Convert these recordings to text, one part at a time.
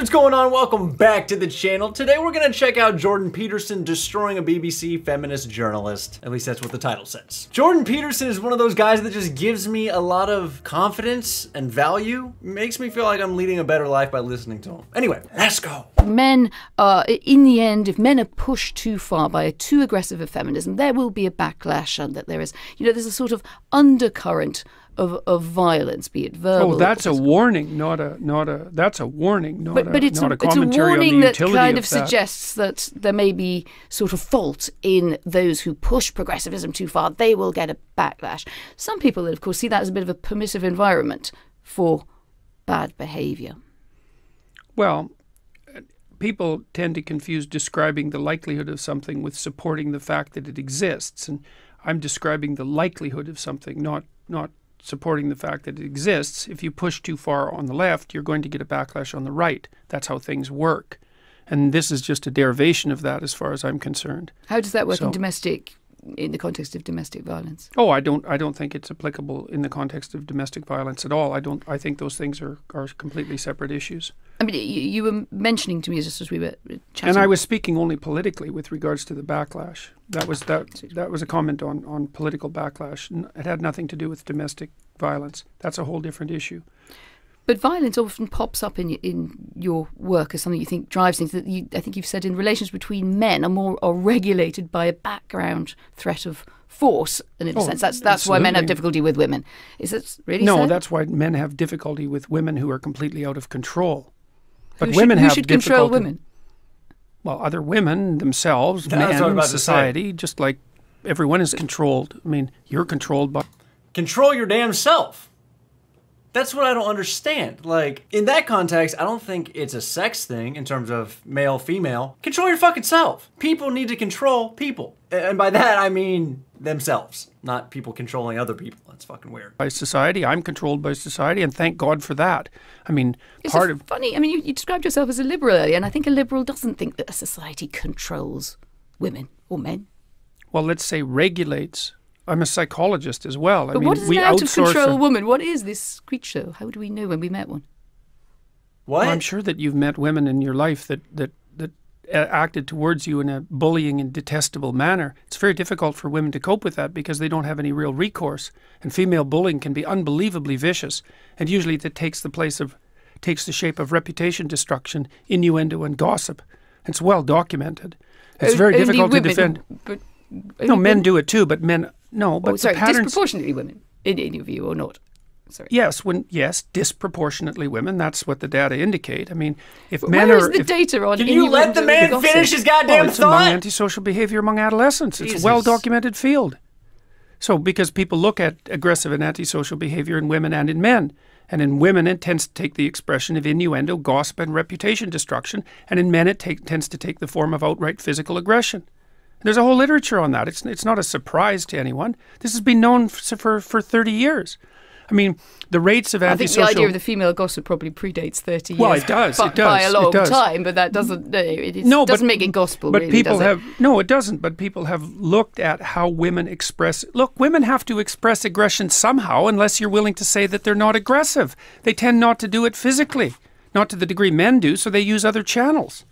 what's going on? Welcome back to the channel. Today we're gonna check out Jordan Peterson destroying a BBC feminist journalist. At least that's what the title says. Jordan Peterson is one of those guys that just gives me a lot of confidence and value. Makes me feel like I'm leading a better life by listening to him. Anyway, let's go. Men are, in the end, if men are pushed too far by a too aggressive a feminism, there will be a backlash and that there is, you know, there's a sort of undercurrent of, of violence, be it verbal. Oh, that's a warning, not a not a. That's a warning, not but, a but it's not a, a commentary it's a warning that kind of, of, that. suggests that there may be sort of fault in those who push progressivism too far. They will get a backlash. Some people, of course, see that as a bit of a permissive environment for bad behaviour. Well, people tend to confuse describing the likelihood of something with supporting the fact that it exists, and I'm describing the likelihood of something, not not supporting the fact that it exists. If you push too far on the left, you're going to get a backlash on the right. That's how things work. And this is just a derivation of that as far as I'm concerned. How does that work So- in domestic, in the context of domestic violence? Oh, I don't I don't think it's applicable in the context of domestic violence at all. I don't I think those things are, are completely separate issues. I mean, you, you were mentioning to me just as we were chatting. And I was speaking only politically with regards to the backlash. That was that that was a comment on, on political backlash. It had nothing to do with domestic violence. That's a whole different issue. But violence often pops up in in your work as something you think drives things. That you, I think you've said in relations between men are more are regulated by a background threat of force, and in a Oh, sense, that's that's why men have difficulty with women. Is it really no, so? that's why men have difficulty with women who are completely out of control. But who women should, who have should control women. Well, other women themselves, That's what I was men, about society, just like everyone is controlled. I mean, you're controlled by Control your damn self. That's what I don't understand. Like, in that context, I don't think it's a sex thing in terms of male, female. Control your fucking self. People need to control people. And by that, I mean themselves, not people controlling other people. That's fucking weird. by society. I'm controlled by society, and thank God for that. I mean, It's part a of funny. I mean, you, you described yourself as a liberal earlier, and I think a liberal doesn't think that a society controls women or men. well, let's say regulates. I'm a psychologist as well. I But mean, what is we an out of control a- woman? What is this creature? How do we know when we met one? What? Well, I'm sure that you've met women in your life that that that uh, acted towards you in a bullying and detestable manner. It's very difficult for women to cope with that because they don't have any real recourse. And female bullying can be unbelievably vicious, and usually that takes the place of takes the shape of reputation destruction, innuendo, and gossip. It's well documented. It's O- very only difficult women, to defend. But No, only men do it too, but men no. Oh, but Oh, sorry, the patterns. disproportionately women in any of you or not? Sorry. Yes, when yes, disproportionately women. That's what the data indicate. I mean, if men Where are is the if, data on? Can you let the man innuendo finish his goddamn well, it's among thought? antisocial behavior among adolescents. It's a well documented field. So because people look at aggressive and antisocial behavior in women and in men. And in women, it tends to take the expression of innuendo, gossip, and reputation destruction. And in men, it take, tends to take the form of outright physical aggression. There's a whole literature on that. It's, it's not a surprise to anyone. This has been known for, for, for 30 years. I mean, the rates of I think the idea of the female gossip probably predates thirty years. Well, it does, By, it does, by a long does. time, but that doesn't. No, it is, No, but- doesn't make it gospel. But really, people does it? have no, it doesn't. But people have looked at how women express. Look, women have to express aggression somehow, unless you're willing to say that they're not aggressive. They tend not to do it physically, not to the degree men do. So they use other channels.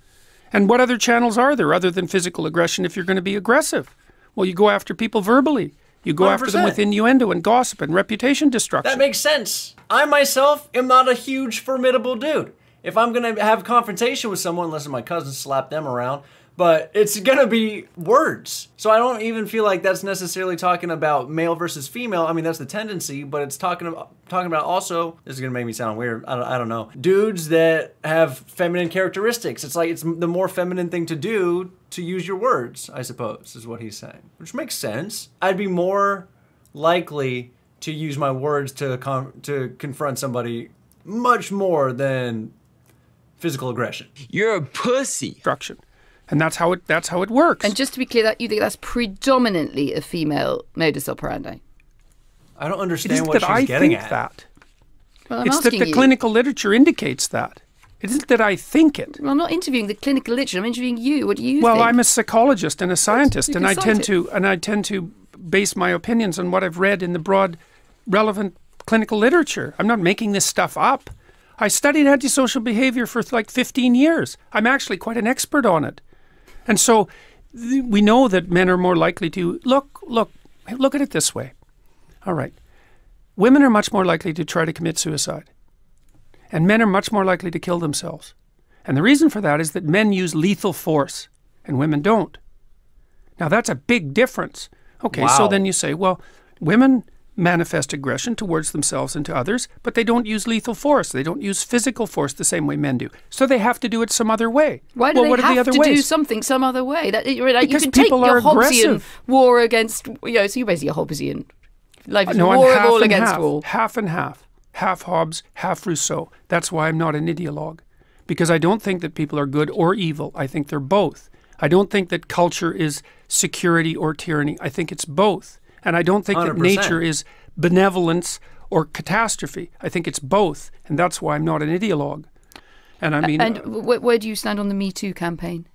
And what other channels are there other than physical aggression? If you're going to be aggressive, well, you go after people verbally. You go after them with innuendo and gossip and reputation destruction. That makes sense. I myself am not a huge, formidable dude. If I'm gonna have a confrontation with someone, unless my cousins slap them around, but it's gonna be words. So I don't even feel like that's necessarily talking about male versus female. I mean, that's the tendency, but it's talking about talking about also. This is gonna make me sound weird. I don't, I don't know. Dudes that have feminine characteristics. It's like it's the more feminine thing to do to use your words. I suppose is what he's saying, which makes sense. I'd be more likely to use my words to con- to confront somebody much more than physical aggression. You're a pussy. destruction, and that's how it. That's how it works. And just to be clear, that you think that's predominantly a female modus operandi. I don't understand isn't what that she's I getting think at. that. Well, I'm it's that the you. clinical literature indicates that. It isn't that I think it. Well, I'm not interviewing the clinical literature. I'm interviewing you. What do you Well, think? I'm a psychologist and a scientist, and I tend cite to and I tend to base my opinions on what I've read in the broad, relevant clinical literature. I'm not making this stuff up. I studied antisocial behavior for like 15 years. I'm actually quite an expert on it. And so th- we know that men are more likely to look, look, look at it this way. All right. Women are much more likely to try to commit suicide, and men are much more likely to kill themselves. And the reason for that is that men use lethal force and women don't. Now, that's a big difference. Okay, so then you say, well, women manifest aggression towards themselves and to others, but they don't use lethal force. They don't use physical force the same way men do. So they have to do it some other way. Why do well, they have the other to do something some other way? That like, Because you can people take your are Hobbesian aggressive. war against, you know, so you're basically a Hobbesian. Life is no, war of half all against half, all. half and half, half Hobbes, half Rousseau. That's why I'm not an ideologue, because I don't think that people are good or evil. I think they're both. I don't think that culture is security or tyranny. I think it's both, and I don't think that 100%. nature is benevolence or catastrophe. I think it's both, and that's why I'm not an ideologue. And I mean, And uh, wh- where do you stand on the Me Too campaign?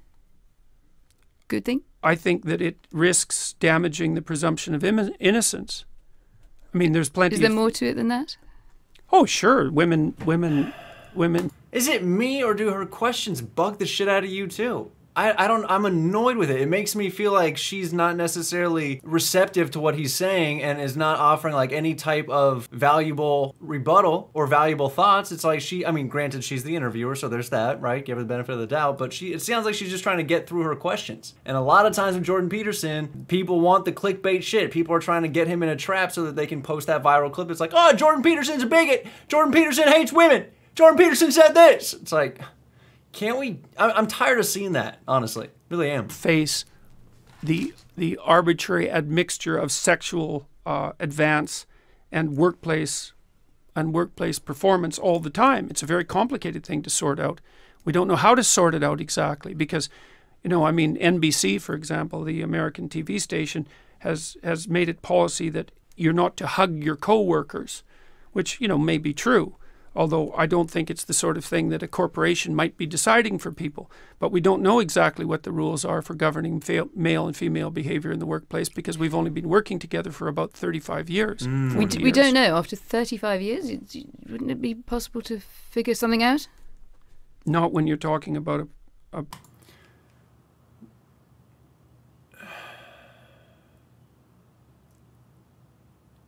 Good thing? I think that it risks damaging the presumption of immi- innocence. I mean, there's plenty Is there of more to it than that? oh, sure, women, women, women Is it me or do her questions bug the shit out of you too? I, I don't I'm annoyed with it. It makes me feel like she's not necessarily receptive to what he's saying and is not offering like any type of valuable rebuttal or valuable thoughts. It's like she I mean granted she's the interviewer so there's that, right? Give her the benefit of the doubt, but she it sounds like she's just trying to get through her questions. And a lot of times with Jordan Peterson, people want the clickbait shit. People are trying to get him in a trap so that they can post that viral clip. It's like, "Oh, Jordan Peterson's a bigot. Jordan Peterson hates women. Jordan Peterson said this." It's like can't we? I'm tired of seeing that. Honestly, really am. face the the arbitrary admixture of sexual uh, advance and workplace and workplace performance all the time. It's a very complicated thing to sort out. We don't know how to sort it out exactly because, you know, I mean, NBC, for example, the American TV station, has has made it policy that you're not to hug your coworkers, which you know may be true. Although I don't think it's the sort of thing that a corporation might be deciding for people. But we don't know exactly what the rules are for governing fa- male and female behavior in the workplace because we've only been working together for about 35 years. Mm. We, 40 d- we don't know. After 35 years, it, wouldn't it be possible to figure something out? Not when you're talking about a, a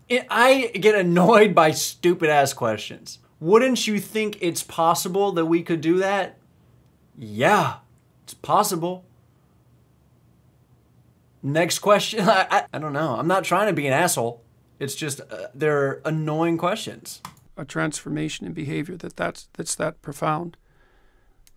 It, I get annoyed by stupid ass questions. Wouldn't you think it's possible that we could do that? Yeah, it's possible. Next question. I, I, I don't know. I'm not trying to be an asshole. It's just uh, they're annoying questions. a transformation in behavior that that's that's that profound.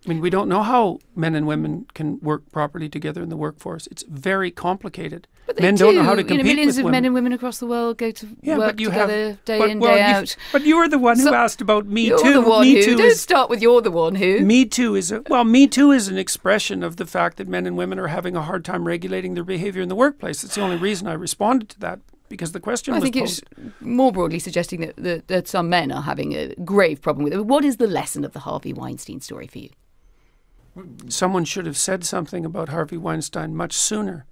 I mean, we don't know how men and women can work properly together in the workforce. It's very complicated. But they men do. not know how to you compete know, millions with of women. men and women across the world go to yeah, work but you together have day but, in, well, day out. But you were the one who So- asked about Me You're Too. the one Me who. Too Don't is start with you're the one who. Me Too is a, well, Me Too is an expression of the fact that men and women are having a hard time regulating their behavior in the workplace. It's the only reason I responded to that because the question I was think posed. it's more broadly suggesting that, that, that some men are having a grave problem with it. What is the lesson of the Harvey Weinstein story for you? Someone should have said something about Harvey Weinstein much sooner.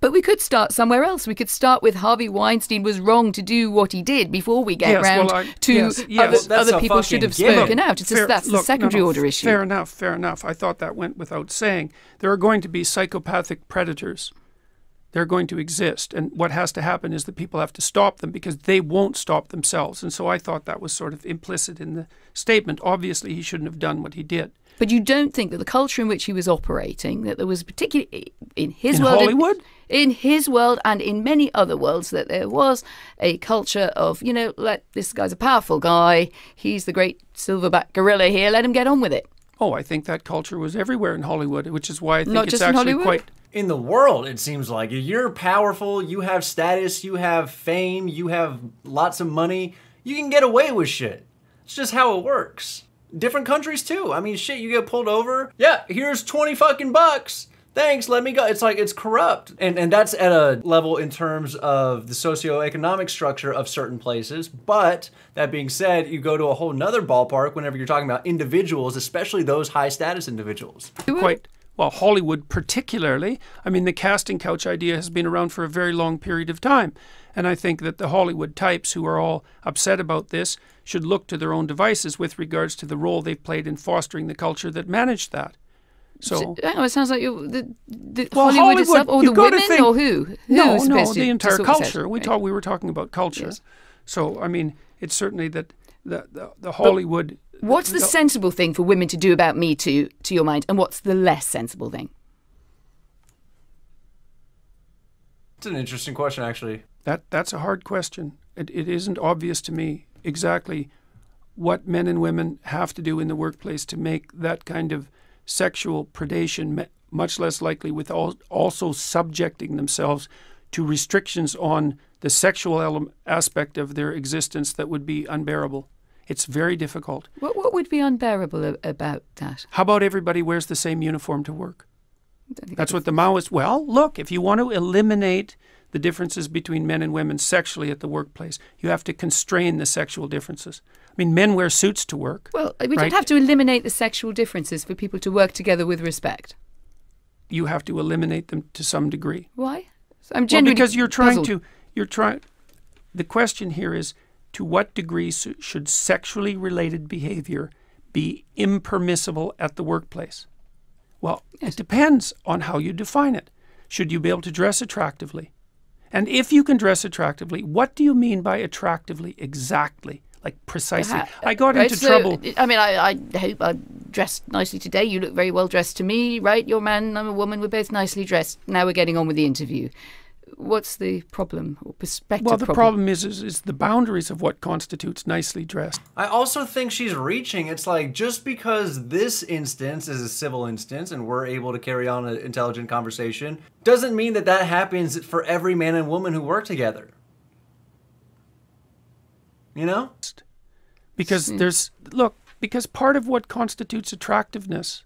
But we could start somewhere else. We could start with Harvey Weinstein was wrong to do what he did before we get Yes, round well, I- to yes, yes. other, Well, other people should have fucking given. spoken out. It's just, Fair- that's the look, no, secondary no, order issue. Fair enough, fair enough. I thought that went without saying. There are going to be psychopathic predators. They're going to exist. And what has to happen is that people have to stop them because they won't stop themselves. And so I thought that was sort of implicit in the statement. Obviously, he shouldn't have done what he did. But you don't think that the culture in which he was operating, that there was particularly in his In world, Hollywood? in, his world, and in many other worlds, that there was a culture of you know, let this guy's a powerful guy, he's the great silverback gorilla here, let him get on with it. Oh, I think that culture was everywhere in Hollywood, which is why I think Not it's just actually Hollywood? quite. In the world, it seems like you're powerful, you have status, you have fame, you have lots of money, you can get away with shit. It's just how it works. Different countries too. I mean, shit, you get pulled over. Yeah, here's 20 fucking bucks. Thanks, let me go. It's like it's corrupt. And and that's at a level in terms of the socioeconomic structure of certain places. But that being said, you go to a whole nother ballpark whenever you're talking about individuals, especially those high status individuals. quite well, Hollywood particularly. I mean, the casting couch idea has been around for a very long period of time. And I think that the Hollywood types who are all upset about this should look to their own devices with regards to the role they've played in fostering the culture that managed that. So, it sounds like you the, the Well, Hollywood, Hollywood, itself, oh, or the women, think- or who? Who no, no, the entire sort of set- culture. We right. talk, we were talking about culture. Yes. So, I mean, it's certainly that the the, the Hollywood. What's the the- sensible thing for women to do about Me Too, to your mind, and what's the less sensible thing? It's an interesting question, actually. That that's a hard question. It, it isn't obvious to me exactly what men and women have to do in the workplace to make that kind of sexual predation me- much less likely, with al- also subjecting themselves to restrictions on the sexual ele- aspect of their existence that would be unbearable. It's very difficult. What, what would be unbearable a- about that? How about everybody wears the same uniform to work? I don't think That's what the Maoists. Well, look, if you want to eliminate the differences between men and women sexually at the workplace, you have to constrain the sexual differences. I mean, men wear suits to work. Well, we right? don't have to eliminate the sexual differences for people to work together with respect. You have to eliminate them to some degree. Why? I'm Well, genuinely because you're trying puzzled. to. You're trying. The question here is, to what degree should sexually related behavior be impermissible at the workplace? Well, it depends on how you define it. Should you be able to dress attractively? And if you can dress attractively, what do you mean by attractively exactly? Like precisely. I got right, into so, trouble. Uh, I mean, I, I hope I'm dressed nicely today. You look very well dressed to me, right? You're a man, I'm a woman. We're both nicely dressed. Now we're getting on with the interview. What's the problem or perspective? Well, the problem is, is is the boundaries of what constitutes nicely dressed. I also think she's reaching. It's like just because this instance is a civil instance and we're able to carry on an intelligent conversation doesn't mean that that happens for every man and woman who work together. You know? because hmm. there's look because part of what constitutes attractiveness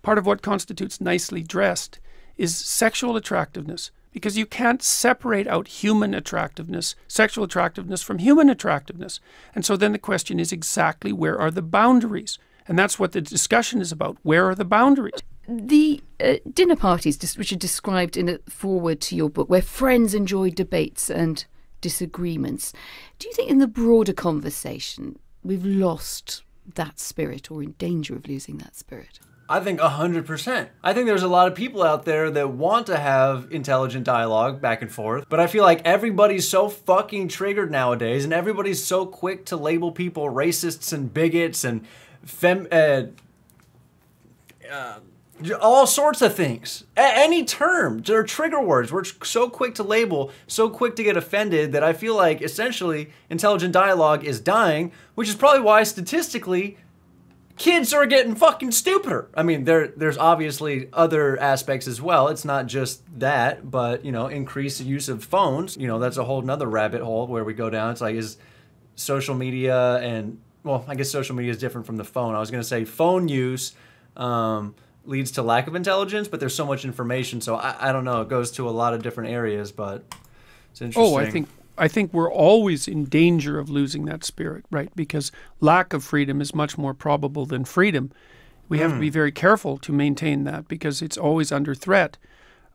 part of what constitutes nicely dressed is sexual attractiveness because you can't separate out human attractiveness sexual attractiveness from human attractiveness. And so then the question is exactly where are the boundaries? And that's what the discussion is about. Where are the boundaries? The uh, dinner parties, which are described in a forward to your book, where friends enjoy debates and disagreements, do you think in the broader conversation we've lost that spirit or in danger of losing that spirit? I think 100%. I think there's a lot of people out there that want to have intelligent dialogue back and forth, but I feel like everybody's so fucking triggered nowadays and everybody's so quick to label people racists and bigots and fem uh, uh, all sorts of things. A- any term, they're trigger words. We're so quick to label, so quick to get offended that I feel like essentially intelligent dialogue is dying, which is probably why statistically kids are getting fucking stupider. I mean, there there's obviously other aspects as well. It's not just that, but you know, increased use of phones. You know, that's a whole nother rabbit hole where we go down. It's like is social media and well, I guess social media is different from the phone. I was gonna say phone use um, leads to lack of intelligence, but there's so much information, so I, I don't know. It goes to a lot of different areas, but it's interesting. Oh, I think I think we're always in danger of losing that spirit, right? Because lack of freedom is much more probable than freedom. We have to Hmm. be very careful to maintain that because it's always under threat.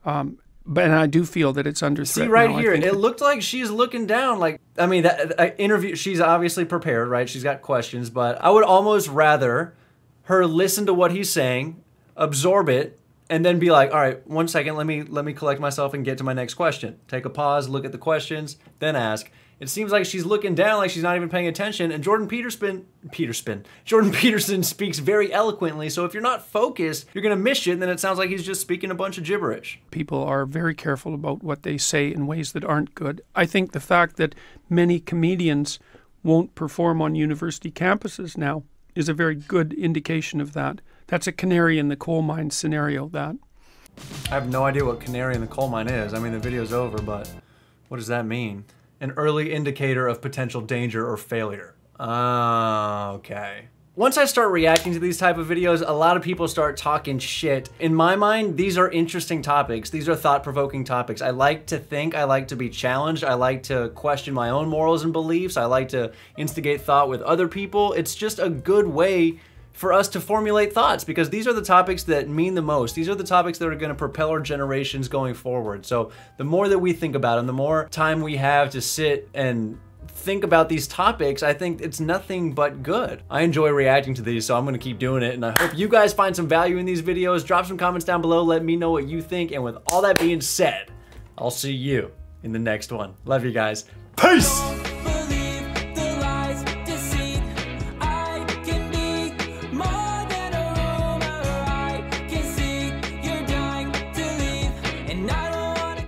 Um, but and I do feel that it's under See right now. Here, it looked like she's looking down. Like I mean, that interview. She's obviously prepared, right? She's got questions, but I would almost rather her listen to what he's saying, absorb it, and then be like, "All right, one second, let me let me collect myself and get to my next question." Take a pause, look at the questions, then ask. It seems like she's looking down, like she's not even paying attention. And Jordan Peterson, Peterson, Jordan Peterson speaks very eloquently. So if you're not focused, you're gonna miss it. And then it sounds like he's just speaking a bunch of gibberish. people are very careful about what they say in ways that aren't good. I think the fact that many comedians won't perform on university campuses now is a very good indication of that. That's a canary in the coal mine scenario. That I have no idea what canary in the coal mine is. I mean, the video's over, but what does that mean? An early indicator of potential danger or failure. Ah, okay. Once I start reacting to these type of videos, a lot of people start talking shit. In my mind, these are interesting topics. These are thought-provoking topics. I like to think, I like to be challenged, I like to question my own morals and beliefs, I like to instigate thought with other people. It's just a good way for us to formulate thoughts because these are the topics that mean the most. These are the topics that are going to propel our generations going forward. So the more that we think about them, the more time we have to sit and think about these topics, I think it's nothing but good. I enjoy reacting to these, so I'm gonna keep doing it, and I hope you guys find some value in these videos. Drop some comments down below, let me know what you think, and with all that being said, I'll see you in the next one. Love you guys. Peace!